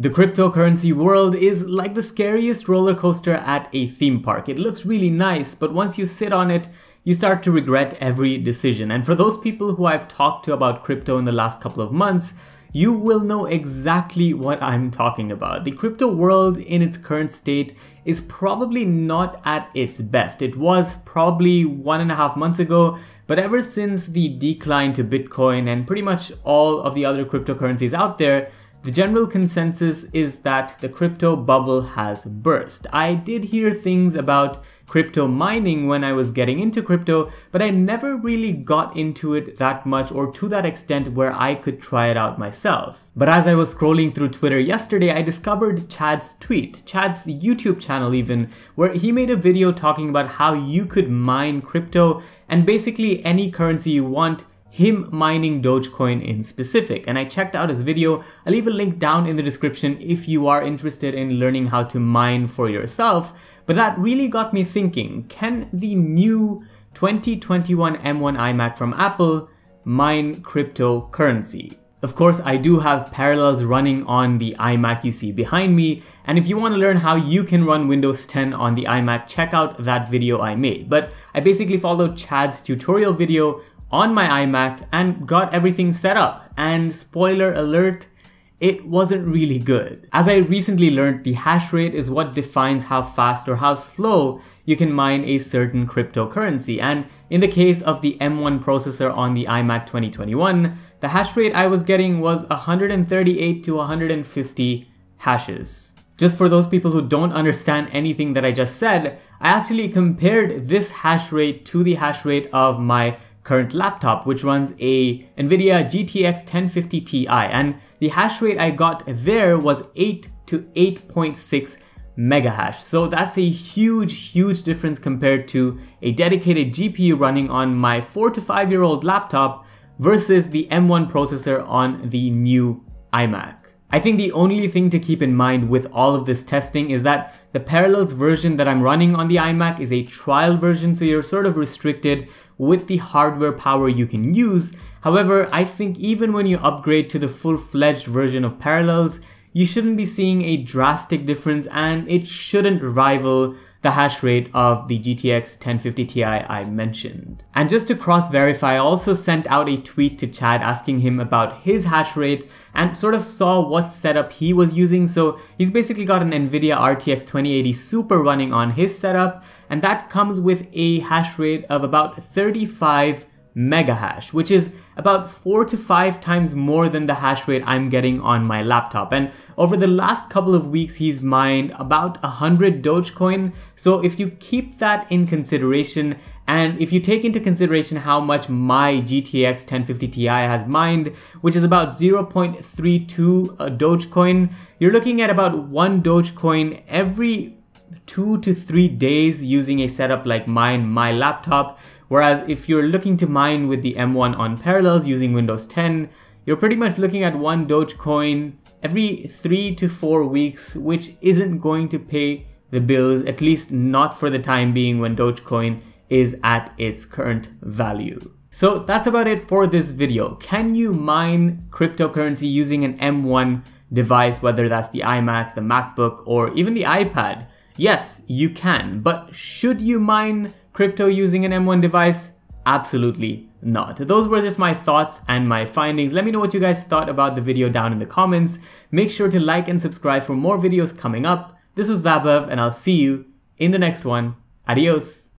The cryptocurrency world is like the scariest roller coaster at a theme park. It looks really nice, but once you sit on it, you start to regret every decision. And for those people who I've talked to about crypto in the last couple of months, you will know exactly what I'm talking about. The crypto world in its current state is probably not at its best. It was probably one and a half months ago, but ever since the decline to Bitcoin and pretty much all of the other cryptocurrencies out there, the general consensus is that the crypto bubble has burst. I did hear things about crypto mining when I was getting into crypto, but I never really got into it that much or to that extent where I could try it out myself. But as I was scrolling through Twitter yesterday, I discovered Chad's tweet, Chad's YouTube channel even, where he made a video talking about how you could mine crypto and basically any currency you want him mining Dogecoin in specific. And I checked out his video. I'll leave a link down in the description if you are interested in learning how to mine for yourself. But that really got me thinking, can the new 2021 M1 iMac from Apple mine cryptocurrency? Of course, I do have Parallels running on the iMac you see behind me, and if you want to learn how you can run Windows 10 on the iMac, check out that video I made. But I basically followed Chad's tutorial video on my iMac and got everything set up. And spoiler alert, it wasn't really good. As I recently learned, the hash rate is what defines how fast or how slow you can mine a certain cryptocurrency. And in the case of the M1 processor on the iMac 2021, the hash rate I was getting was 138 to 150 hashes. Just for those people who don't understand anything that I just said, I actually compared this hash rate to the hash rate of my current laptop, which runs a NVIDIA GTX 1050 Ti. And the hash rate I got there was 8 to 8.6 mega hash. So that's a huge, huge difference compared to a dedicated GPU running on my four to five year old laptop versus the M1 processor on the new iMac. I think the only thing to keep in mind with all of this testing is that the Parallels version that I'm running on the iMac is a trial version, so you're sort of restricted with the hardware power you can use. However, I think even when you upgrade to the full-fledged version of Parallels, you shouldn't be seeing a drastic difference and it shouldn't rival the hash rate of the GTX 1050 Ti I mentioned. And just to cross verify, I also sent out a tweet to Chad asking him about his hash rate and sort of saw what setup he was using. So he's basically got an NVIDIA RTX 2080 Super running on his setup and that comes with a hash rate of about 35 mega hash, which is about four to five times more than the hash rate I'm getting on my laptop. And over the last couple of weeks, he's mined about 100 Dogecoin. So if you keep that in consideration, and if you take into consideration how much my GTX 1050 Ti has mined, which is about 0.32 uh, Dogecoin, you're looking at about one Dogecoin every two to three days using a setup like mine, my laptop, Whereas if you're looking to mine with the M1 on Parallels using Windows 10, you're pretty much looking at one Dogecoin every three to four weeks, which isn't going to pay the bills, at least not for the time being when Dogecoin is at its current value. So that's about it for this video. Can you mine cryptocurrency using an M1 device, whether that's the iMac, the MacBook, or even the iPad? Yes, you can, but should you mine crypto using an M1 device? Absolutely not. Those were just my thoughts and my findings. Let me know what you guys thought about the video down in the comments. Make sure to like and subscribe for more videos coming up. This was Vaibhav and I'll see you in the next one. Adios.